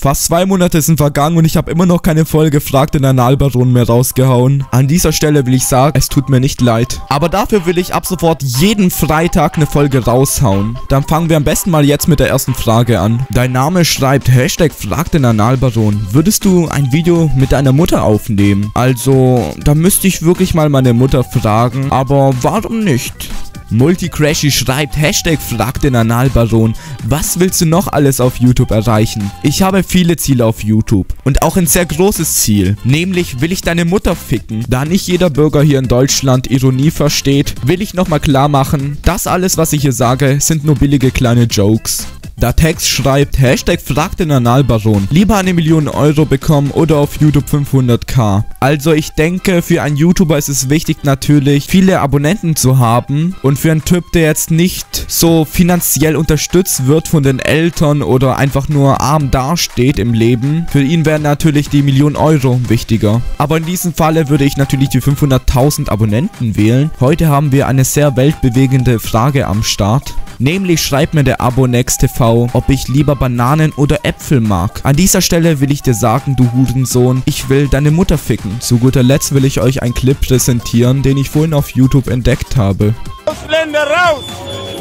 Fast zwei Monate sind vergangen und ich habe immer noch keine Folge Frag den Analbaron mehr rausgehauen. An dieser Stelle will ich sagen, es tut mir nicht leid. Aber dafür will ich ab sofort jeden Freitag eine Folge raushauen. Dann fangen wir am besten mal jetzt mit der ersten Frage an. Dein Name schreibt Hashtag Frag den Analbaron. Würdest du ein Video mit deiner Mutter aufnehmen? Also, da müsste ich wirklich mal meine Mutter fragen. Aber warum nicht? Multicrashy schreibt Hashtag Frag den Analbaron. Was willst du noch alles auf YouTube erreichen? Ich habe viele Ziele auf YouTube. Und auch ein sehr großes Ziel. Nämlich will ich deine Mutter ficken. Da nicht jeder Bürger hier in Deutschland Ironie versteht, will ich nochmal klar machen, das alles was ich hier sage, sind nur billige kleine Jokes. Da Text schreibt, Hashtag fragt den Analbaron. Lieber eine Million Euro bekommen oder auf YouTube 500k. Also ich denke, für einen YouTuber ist es wichtig natürlich, viele Abonnenten zu haben. Und für einen Typ, der jetzt nicht so finanziell unterstützt wird von den Eltern oder einfach nur arm dasteht im Leben, für ihn wären natürlich die Million Euro wichtiger. Aber in diesem Falle würde ich natürlich die 500.000 Abonnenten wählen. Heute haben wir eine sehr weltbewegende Frage am Start. Nämlich schreibt mir der Abonex TV, ob ich lieber Bananen oder Äpfel mag. An dieser Stelle will ich dir sagen, du Hurensohn, ich will deine Mutter ficken. Zu guter Letzt will ich euch einen Clip präsentieren, den ich vorhin auf YouTube entdeckt habe. Ausländer raus!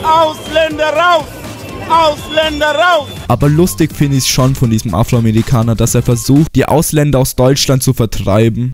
Ausländer raus! Ausländer raus! Aber lustig finde ich es schon von diesem Afroamerikaner, dass er versucht, die Ausländer aus Deutschland zu vertreiben.